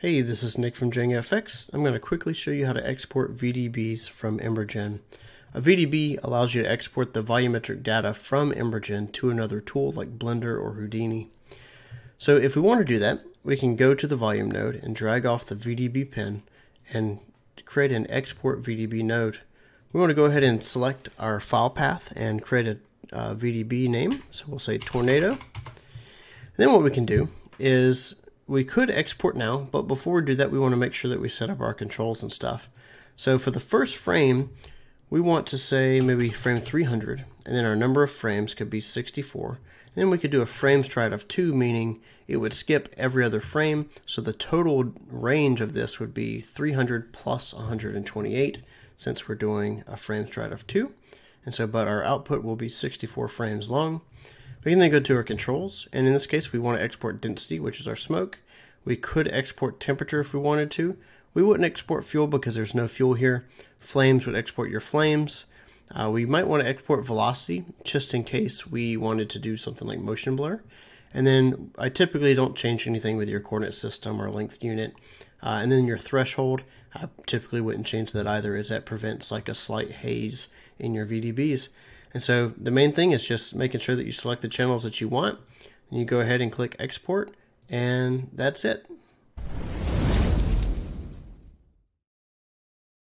Hey, this is Nick from JangaFX. I'm going to quickly show you how to export VDBs from EmberGen. A VDB allows you to export the volumetric data from EmberGen to another tool like Blender or Houdini. So if we want to do that, we can go to the volume node and drag off the VDB pin and create an export VDB node. We want to go ahead and select our file path and create a uh, VDB name. So we'll say tornado. And then what we can do is we could export now, but before we do that, we want to make sure that we set up our controls and stuff. So for the first frame, we want to say maybe frame 300, and then our number of frames could be 64. And then we could do a frame stride of 2, meaning it would skip every other frame, so the total range of this would be 300 plus 128, since we're doing a frame stride of 2. And so, but our output will be 64 frames long. We can then go to our controls, and in this case, we want to export density, which is our smoke. We could export temperature if we wanted to. We wouldn't export fuel because there's no fuel here. Flames would export your flames. Uh, we might want to export velocity just in case we wanted to do something like motion blur. And then I typically don't change anything with your coordinate system or length unit. Uh, and then your threshold, I typically wouldn't change that either as that prevents like a slight haze in your VDBs. And so the main thing is just making sure that you select the channels that you want. And you go ahead and click export and that's it.